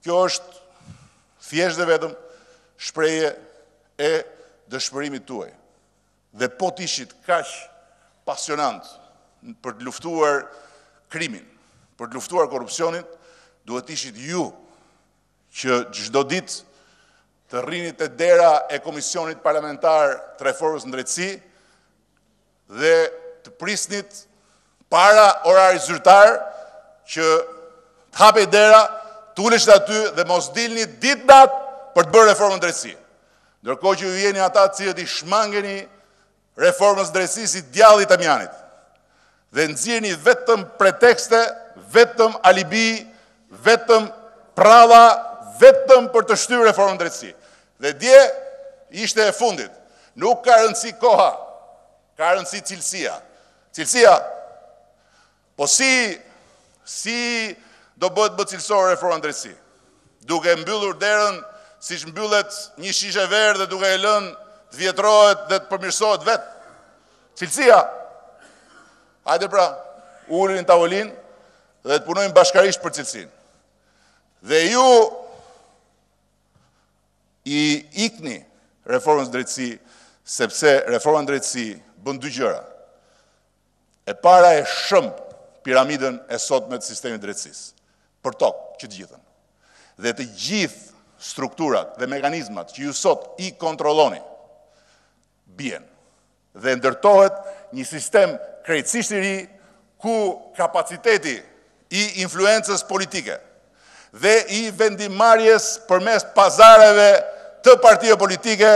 Kjo është thjesht dhe vetëm shprehje e dëshpërimit tuaj. Dhe po të ishit kaq pasionantë për të luftuar krimin, për të luftuar korrupsionin, duhet të ishit ju që çdo ditë të rrinit te dera e Komisionit Parlamentar të Reformës në Drejtësi, dhe të prisnit para orarit zyrtar që të hapej dera, të uleshit aty dhe mos dilnit ditë natë për të bërë reformën drejtësi. Ndërkohë që ju jeni ata të cilët i shmangeni reformës drejtësi si djalli temjanit dhe nxirrni vetëm pretekste, vetëm alibi, vetëm përralla, vetëm për të shtyrë reformën drejtësi. Dhe dje ishte e fundit. Nuk ka rëndësi koha, ka rëndësi cilësia. Cilësia, po si, si do bëhet më cilësore reforma në drejtësi? Duke mbyllur derën, siç mbyllet një shishe verë dhe duke e lënë të vjetrohet dhe të përmirësohet vetë. Cilësia, hajde pra, uluni në tavolinë dhe të punojmë bashkërisht për cilësinë. Dhe ju, I ikni reformës drejtësi, sepse reforma në drejtësi bën dy gjëra. E para e shemb piramidën e sotme të sistemit drejtësisë, përtokë që të gjithën. Dhe të gjithë strukturat dhe mekanizmat që ju sot i kontrolloni, bien dhe ndërtohet një sistem krejtësisht i ri ku kapaciteti i influencës politike dhe i vendimmarrjes përmes pazareve të partive politike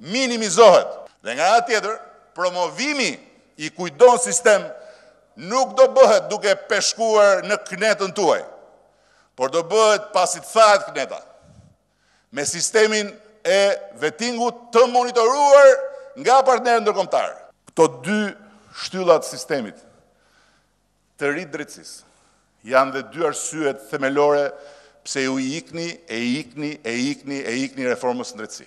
minimizohet. Dhe nga ana tjetër, promovimi i kujtdo në sistem nuk do bëhet duke peshkuar në kënetën tuaj, por do bëhet pasi të thahet këneta. me sistemin e vettingut të monitoruar nga partnerët ndërkombëtarë. Këto dy shtylla të sistemit të ri të drejtësisë janë dhe dy arsyet themelore pse ju i ikni, e i ikni, e i ikni, e i ikni reformës në drejtësi.